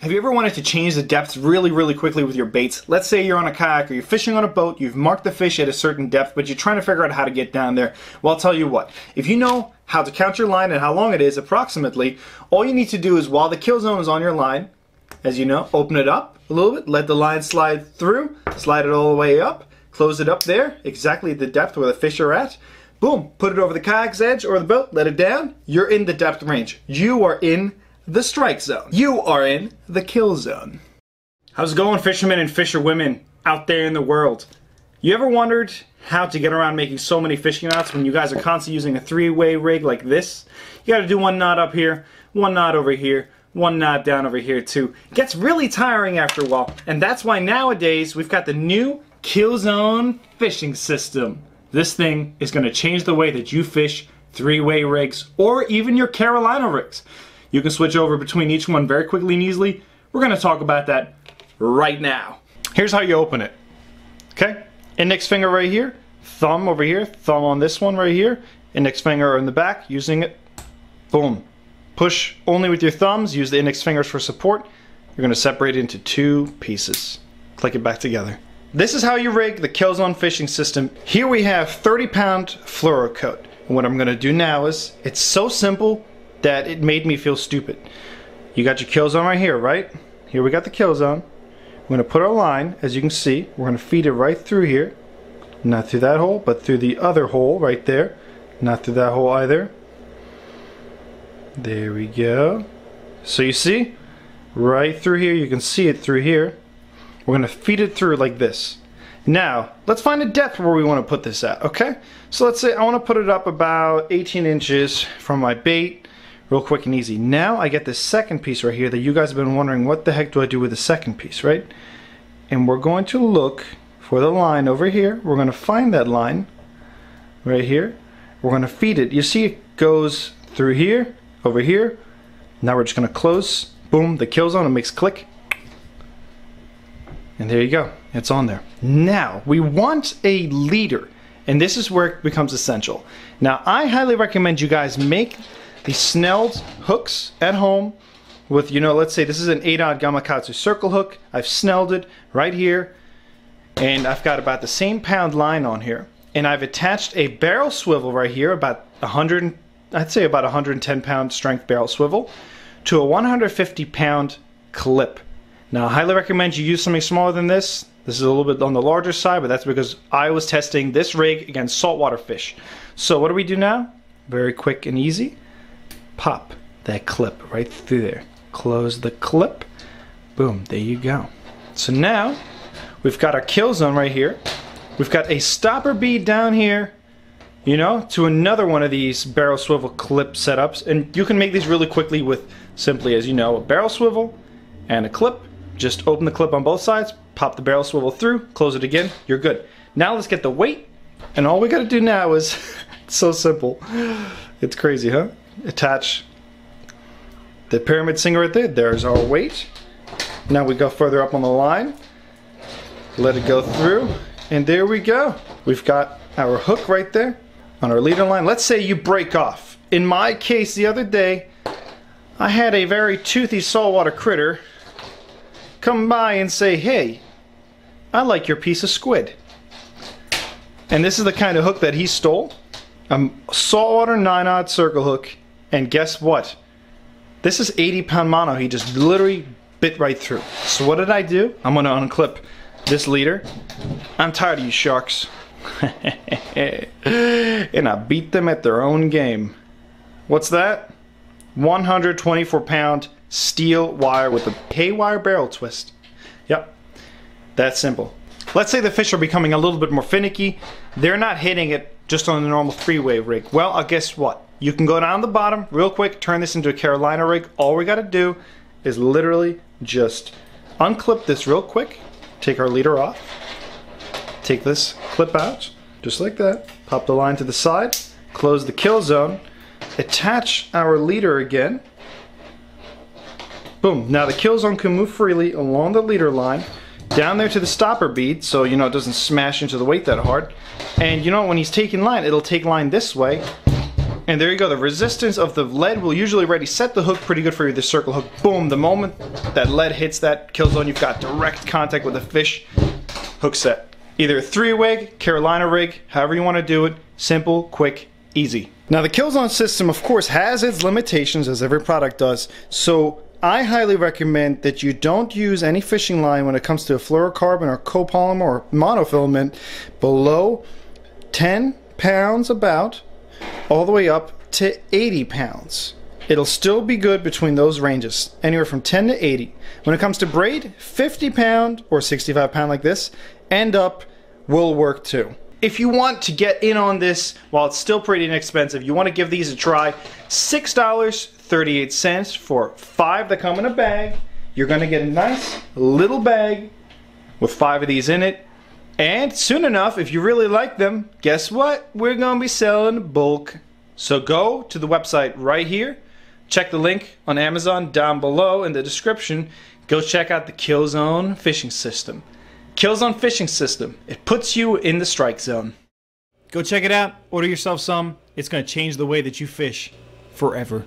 Have you ever wanted to change the depth really, really quickly with your baits? Let's say you're on a kayak or you're fishing on a boat, you've marked the fish at a certain depth, but you're trying to figure out how to get down there. Well, I'll tell you what, if you know how to count your line and how long it is approximately, all you need to do is while the kill zone is on your line, as you know, open it up a little bit, let the line slide through, slide it all the way up, close it up there, exactly the depth where the fish are at. Boom, put it over the kayak's edge or the boat, let it down, you're in the depth range. You are in the strike zone. You are in the kill zone. How's it going, fishermen and fisherwomen out there in the world? You ever wondered how to get around making so many fishing knots when you guys are constantly using a three-way rig like this? You gotta do one knot up here, one knot over here, one knot down over here too. It gets really tiring after a while, and that's why nowadays we've got the new Kill Zone fishing system. This thing is gonna change the way that you fish three-way rigs or even your Carolina rigs. You can switch over between each one very quickly and easily. We're going to talk about that right now. Here's how you open it. Okay? Index finger right here, thumb over here, thumb on this one right here, index finger in the back, using it. Boom. Push only with your thumbs, use the index fingers for support. You're going to separate it into two pieces. Click it back together. This is how you rig the Killzone fishing system. Here we have 30 pound FluoroKote. And what I'm going to do now is, it's so simple, that it made me feel stupid. You got your kill zone right here, right? Here we got the kill zone. We're going to put our line, as you can see, we're going to feed it right through here. Not through that hole, but through the other hole right there. Not through that hole either. There we go. So you see, right through here, you can see it through here. We're going to feed it through like this. Now, let's find a depth where we want to put this at, okay? So let's say I want to put it up about 18 inches from my bait real quick and easy. Now I get this second piece right here that you guys have been wondering what the heck do I do with the second piece, right? And we're going to look for the line over here. We're going to find that line right here. We're going to feed it. You see it goes through here, over here. Now we're just going to close, boom, the kill zone, it makes click. And there you go, it's on there. Now, we want a leader, and this is where it becomes essential. Now, I highly recommend you guys make the snelled hooks at home with, you know, let's say this is an 8-odd Gamakatsu circle hook. I've snelled it right here and I've got about the same pound line on here. And I've attached a barrel swivel right here, about 100, I'd say about 110 pound strength barrel swivel to a 150 pound clip. Now, I highly recommend you use something smaller than this. This is a little bit on the larger side, but that's because I was testing this rig against saltwater fish. So what do we do now? Very quick and easy pop that clip right through there. Close the clip. Boom, there you go. So now we've got our kill zone right here. We've got a stopper bead down here, you know, to another one of these barrel swivel clip setups. And you can make these really quickly with simply, as you know, a barrel swivel and a clip. Just open the clip on both sides, pop the barrel swivel through, close it again, you're good. Now let's get the weight. And all we gotta do now is, so simple. It's crazy, huh? Attach the pyramid sinker right there. There's our weight. Now we go further up on the line. Let it go through. And there we go. We've got our hook right there on our leader line. Let's say you break off. In my case the other day, I had a very toothy saltwater critter come by and say, hey, I like your piece of squid. And this is the kind of hook that he stole. A saltwater 9-odd circle hook and guess what? This is 80 pound mono. He just literally bit right through. So what did I do? I'm gonna unclip this leader. I'm tired of you sharks. and I beat them at their own game. What's that? 124 pound steel wire with a haywire barrel twist. Yep, that's simple. Let's say the fish are becoming a little bit more finicky. They're not hitting it just on the normal three-way rig. Well, I guess what? You can go down the bottom real quick, turn this into a Carolina rig. All we gotta do is literally just unclip this real quick, take our leader off, take this clip out, just like that, pop the line to the side, close the kill zone, attach our leader again, boom. Now the kill zone can move freely along the leader line, down there to the stopper bead so you know it doesn't smash into the weight that hard. And you know when he's taking line, it'll take line this way And there you go. The resistance of the lead will usually already set the hook pretty good for you. The circle hook, boom. The moment that lead hits that kill zone, you've got direct contact with the fish. Hook set. Either a three wig, Carolina rig, however you want to do it. Simple, quick, easy. Now the Killzone system, of course, has its limitations as every product does. So I highly recommend that you don't use any fishing line when it comes to a fluorocarbon or copolymer or monofilament below 10 pounds about all the way up to 80 pounds. It'll still be good between those ranges, anywhere from 10 to 80. When it comes to braid, 50 pound or 65 pound like this, end up will work too. If you want to get in on this while it's still pretty inexpensive, you want to give these a try, $6.38 for five that come in a bag. You're going to get a nice little bag with five of these in it. And soon enough, if you really like them, guess what? We're going to be selling bulk. So go to the website right here. Check the link on Amazon down below in the description. Go check out the Killzone fishing system. Killzone fishing system. It puts you in the strike zone. Go check it out. Order yourself some. It's going to change the way that you fish forever.